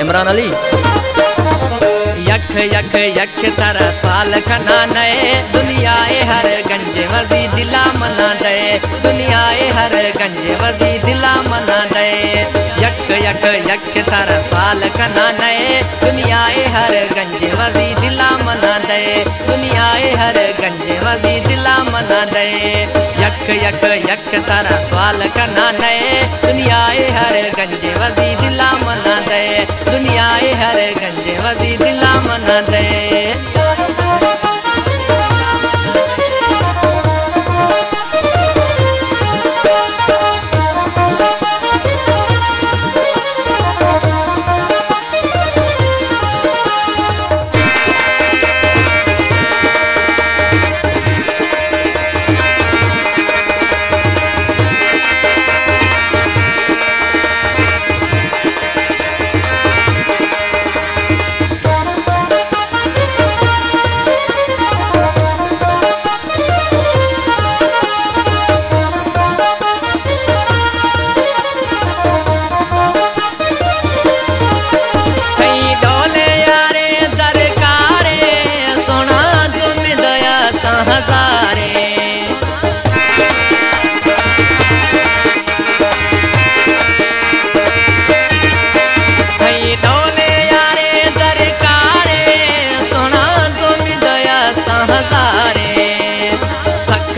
इमरान अली। यख यख यख, तारा साल खना नए। दुनिया ए हर गंज वजी दिला मना दे दुनिया ए हर गंज वजी दिला मना दे यख यख यख तारा सवाल कना नए। दुनिया हर गंज वजी दिला मना दे। दुनिया हर गंज वजी दिला मना दे। यख यख यख तारा सवाल कना नए। दुनिया हर गंज वजी दिला मना दे। दुनिया हर गंज वजी दिला मना दे।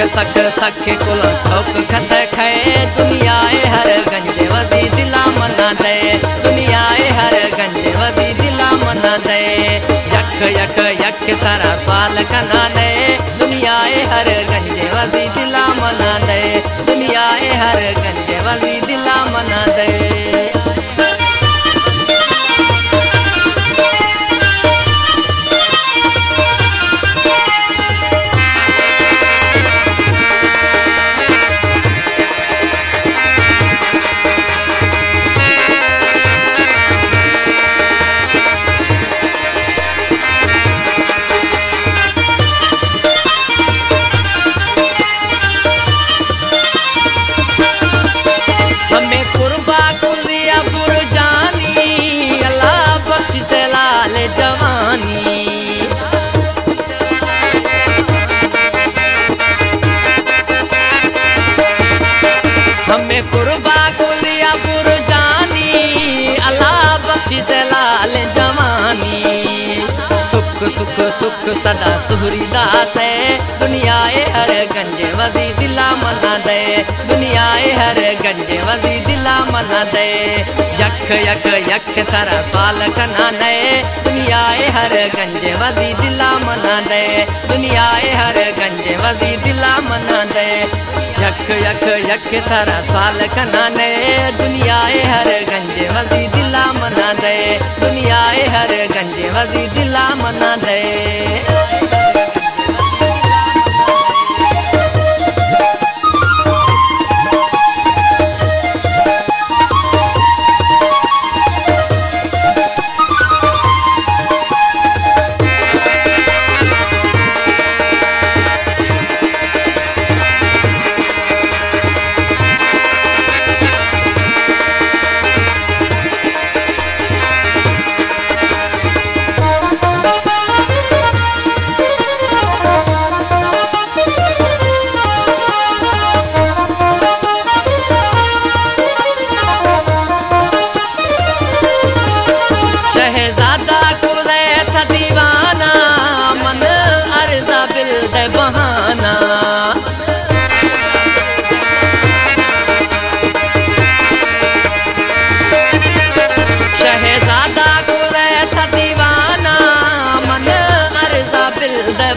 सख सख कुल ठोक खत खे दुनिया हर गंज वजी दिला मना दे। दुनिया हर गंज वजी दिला मना दे। यख यख यख तारा सवाल कना दे। दुनिया हर गंज वजी दिला मना दे। दुनिया हर गंज वजी दिला मना दे। से लाल जवानी। सुख सुख सुख सदा सुहरी दास है। दुनिया ए हर गंज वजी दिला मना दे। दुनिया ए हर गंज वजी दिला मना दे। यख यख यख तारा सवाल कना नए। दुनिया ए हर गंज वजी दिला मना दे। दुनिया ए हर गंज वजी दिला मना दे। यख यक यख तारा साल कना दे दुनिया हर गंज वजी दिला मना दे। दुनिया हर गंज वजी दिला मना दे। दे बहाना। शहजादा था दीवाना मन अर्जा बिल दे